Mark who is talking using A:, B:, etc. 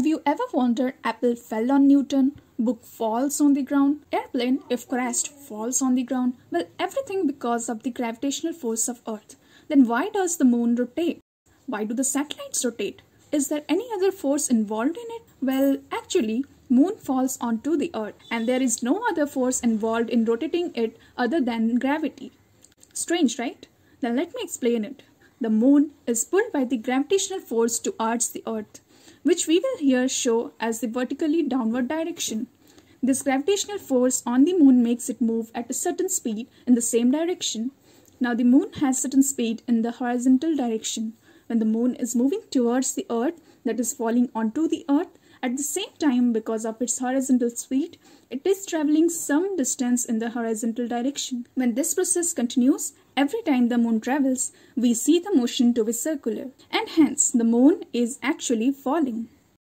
A: Have you ever wondered apple fell on Newton, book falls on the ground, airplane if crashed falls on the ground? Well, everything because of the gravitational force of earth. Then why does the moon rotate? Why do the satellites rotate? Is there any other force involved in it? Well, actually, moon falls onto the earth and there is no other force involved in rotating it other than gravity. Strange, right? Then let me explain it. The moon is pulled by the gravitational force towards the earth which we will here show as the vertically downward direction. This gravitational force on the moon makes it move at a certain speed in the same direction. Now the moon has certain speed in the horizontal direction. When the moon is moving towards the earth, that is falling onto the earth, at the same time because of its horizontal speed, it is traveling some distance in the horizontal direction. When this process continues, every time the moon travels, we see the motion to be circular and hence the moon is actually falling.